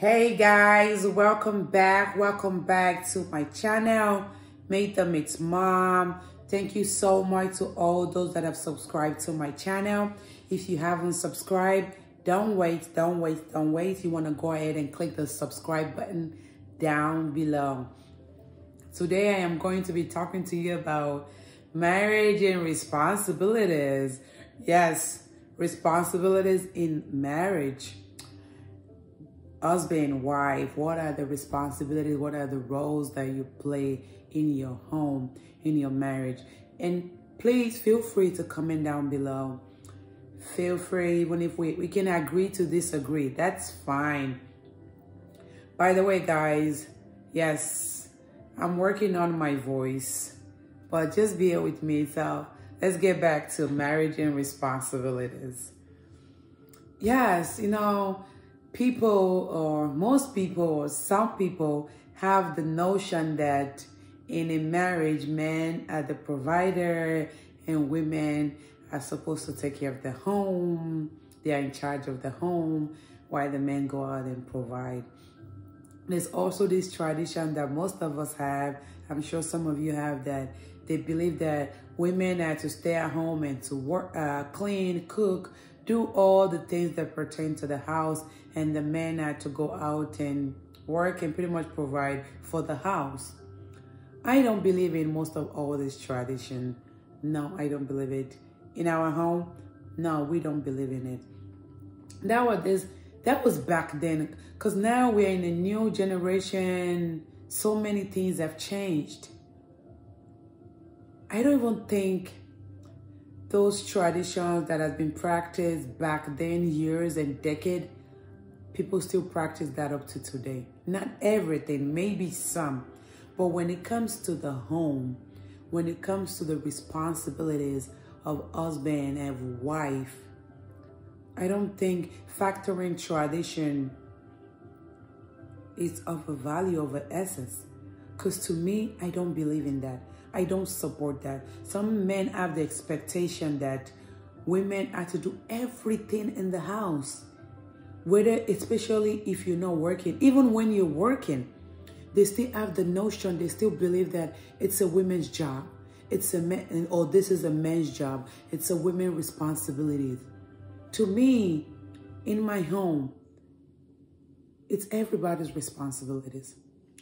Hey guys, welcome back. Welcome back to my channel, Meet the Mitts Mom. Thank you so much to all those that have subscribed to my channel. If you haven't subscribed, don't wait, don't wait, don't wait. You want to go ahead and click the subscribe button down below. Today I am going to be talking to you about marriage and responsibilities. Yes, responsibilities in marriage. Husband, wife, what are the responsibilities? What are the roles that you play in your home, in your marriage? And please feel free to comment down below. Feel free, even if we, we can agree to disagree, that's fine. By the way, guys, yes, I'm working on my voice, but just bear with me. So let's get back to marriage and responsibilities. Yes, you know, people or most people or some people have the notion that in a marriage, men are the provider and women are supposed to take care of the home. They are in charge of the home while the men go out and provide. There's also this tradition that most of us have. I'm sure some of you have that. They believe that women are to stay at home and to work, uh, clean, cook, do all the things that pertain to the house, and the men are to go out and work and pretty much provide for the house. I don't believe in most of all this tradition. No, I don't believe it. In our home, no, we don't believe in it. That was this that was back then because now we're in a new generation so many things have changed i don't even think those traditions that have been practiced back then years and decade people still practice that up to today not everything maybe some but when it comes to the home when it comes to the responsibilities of husband and wife I don't think factoring tradition is of a value of an essence. Because to me, I don't believe in that. I don't support that. Some men have the expectation that women are to do everything in the house. Whether, especially if you're not working, even when you're working, they still have the notion, they still believe that it's a women's job. It's a man, or this is a man's job. It's a women's responsibility. To me, in my home, it's everybody's responsibilities.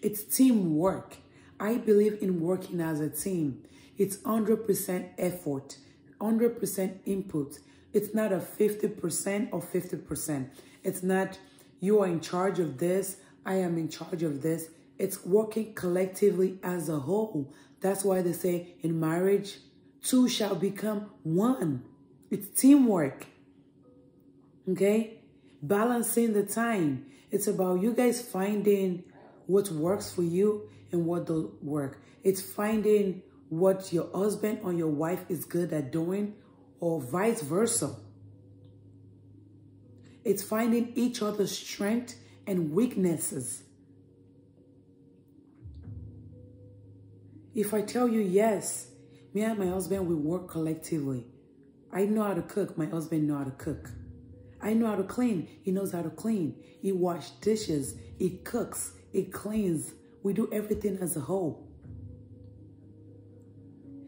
It's teamwork. I believe in working as a team. It's 100% effort, 100% input. It's not a 50% or 50%. It's not you are in charge of this, I am in charge of this. It's working collectively as a whole. That's why they say in marriage, two shall become one. It's teamwork okay? Balancing the time. It's about you guys finding what works for you and what don't work. It's finding what your husband or your wife is good at doing or vice versa. It's finding each other's strength and weaknesses. If I tell you yes, me and my husband, we work collectively. I know how to cook. My husband know how to cook. I know how to clean. He knows how to clean. He wash dishes. He cooks. He cleans. We do everything as a whole.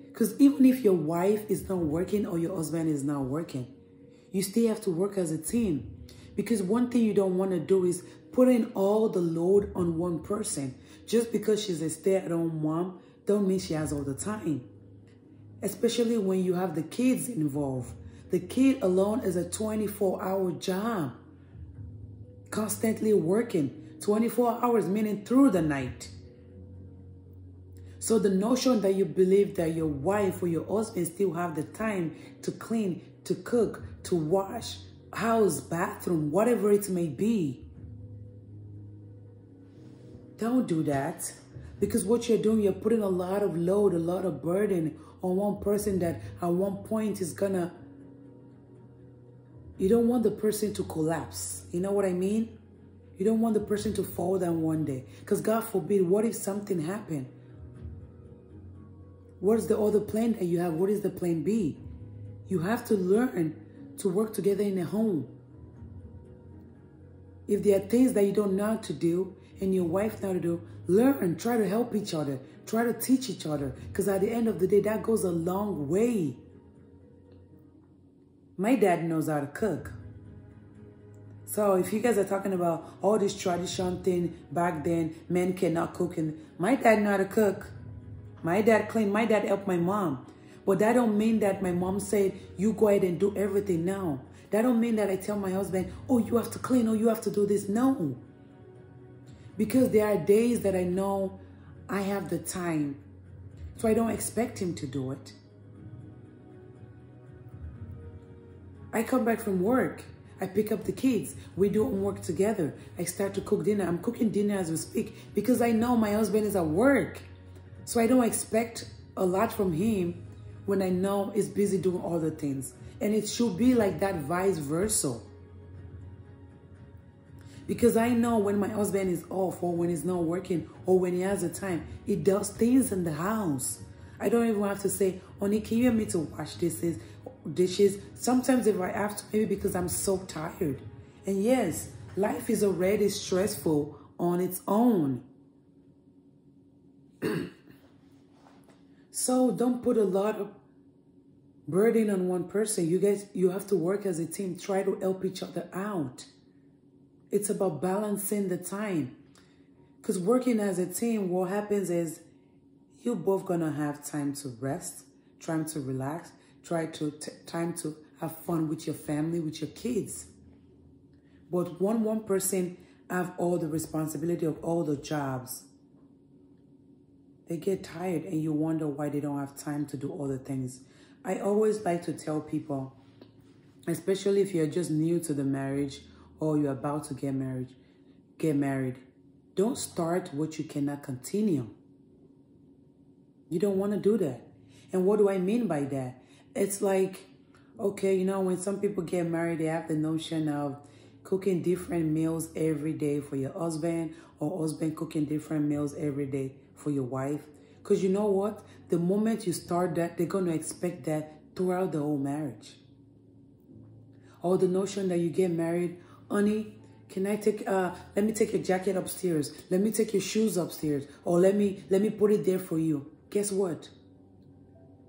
Because even if your wife is not working or your husband is not working, you still have to work as a team. Because one thing you don't want to do is put in all the load on one person. Just because she's a stay-at-home mom, don't mean she has all the time. Especially when you have the kids involved. The kid alone is a 24 hour job, constantly working 24 hours, meaning through the night. So the notion that you believe that your wife or your husband still have the time to clean, to cook, to wash, house, bathroom, whatever it may be. Don't do that. Because what you're doing, you're putting a lot of load, a lot of burden on one person that at one point is gonna you don't want the person to collapse. You know what I mean? You don't want the person to fall down one day. Because God forbid, what if something happened? What is the other plan that you have? What is the plan B? You have to learn to work together in a home. If there are things that you don't know how to do and your wife know how to do, learn, try to help each other, try to teach each other. Because at the end of the day, that goes a long way. My dad knows how to cook. So if you guys are talking about all this tradition thing back then, men cannot cook, and my dad know how to cook. My dad cleaned. My dad helped my mom. But that don't mean that my mom said, you go ahead and do everything now. That don't mean that I tell my husband, oh, you have to clean, or you have to do this. No. Because there are days that I know I have the time. So I don't expect him to do it. I come back from work. I pick up the kids. We do work together. I start to cook dinner. I'm cooking dinner as we speak because I know my husband is at work. So I don't expect a lot from him when I know he's busy doing other things. And it should be like that vice versa. Because I know when my husband is off or when he's not working or when he has the time, he does things in the house. I don't even have to say, honey, can you help me to wash dishes? Dishes? Sometimes if I have to, maybe because I'm so tired. And yes, life is already stressful on its own. so don't put a lot of burden on one person. You guys, you have to work as a team. Try to help each other out. It's about balancing the time. Because working as a team, what happens is you're both to have time to rest, time to relax, try to time to have fun with your family, with your kids. But one one person have all the responsibility of all the jobs. They get tired and you wonder why they don't have time to do all the things. I always like to tell people, especially if you're just new to the marriage or you're about to get married, get married, don't start what you cannot continue. You don't want to do that. And what do I mean by that? It's like, okay, you know, when some people get married, they have the notion of cooking different meals every day for your husband or husband cooking different meals every day for your wife. Because you know what? The moment you start that, they're going to expect that throughout the whole marriage. Or the notion that you get married, honey, can I take, uh, let me take your jacket upstairs. Let me take your shoes upstairs. Or let me, let me put it there for you. Guess what?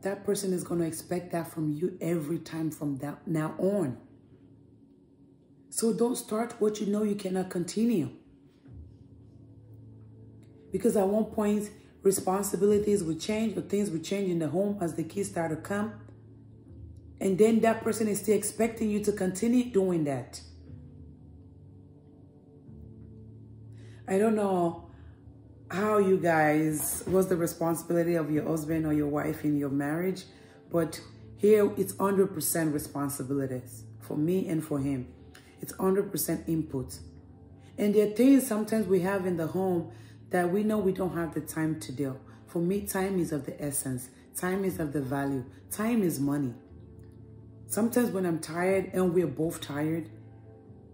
That person is going to expect that from you every time from that now on. So don't start what you know you cannot continue. Because at one point, responsibilities will change or things will change in the home as the kids start to come. And then that person is still expecting you to continue doing that. I don't know how you guys, what's the responsibility of your husband or your wife in your marriage, but here it's 100% responsibilities for me and for him. It's 100% input. And there are things sometimes we have in the home that we know we don't have the time to do. For me, time is of the essence. Time is of the value. Time is money. Sometimes when I'm tired and we're both tired,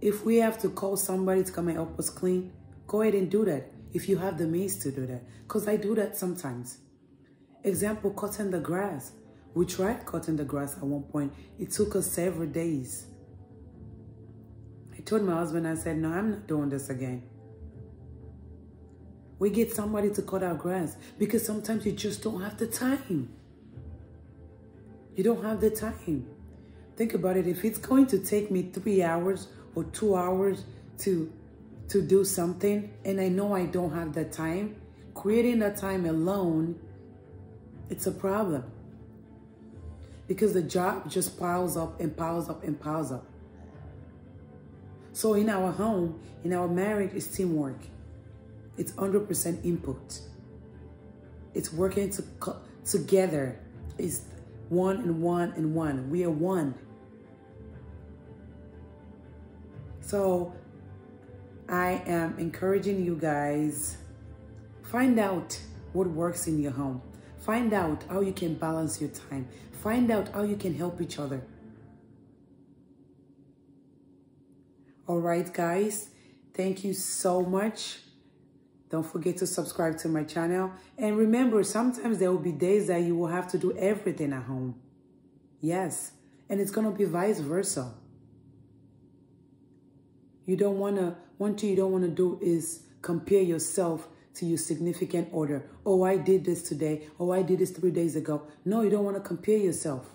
if we have to call somebody to come and help us clean, go ahead and do that if you have the means to do that. Because I do that sometimes. Example, cutting the grass. We tried cutting the grass at one point. It took us several days. I told my husband, I said, no, I'm not doing this again. We get somebody to cut our grass because sometimes you just don't have the time. You don't have the time. Think about it. If it's going to take me three hours or two hours to, to do something and I know I don't have the time, creating that time alone, it's a problem. Because the job just piles up and piles up and piles up. So in our home, in our marriage, it's teamwork. It's 100% input. It's working to, together. It's one and one and one. We are one. So I am encouraging you guys, find out what works in your home. Find out how you can balance your time. Find out how you can help each other. All right, guys. Thank you so much don't forget to subscribe to my channel. And remember, sometimes there will be days that you will have to do everything at home. Yes. And it's going to be vice versa. You don't want to, one thing you don't want to do is compare yourself to your significant other. Oh, I did this today. Oh, I did this three days ago. No, you don't want to compare yourself.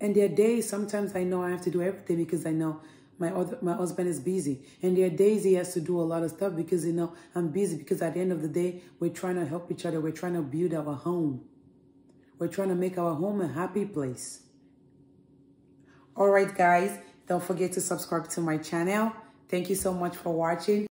And there are days, sometimes I know I have to do everything because I know my other, my husband is busy. And there are days he has to do a lot of stuff because, you know, I'm busy because at the end of the day, we're trying to help each other. We're trying to build our home. We're trying to make our home a happy place. All right, guys, don't forget to subscribe to my channel. Thank you so much for watching.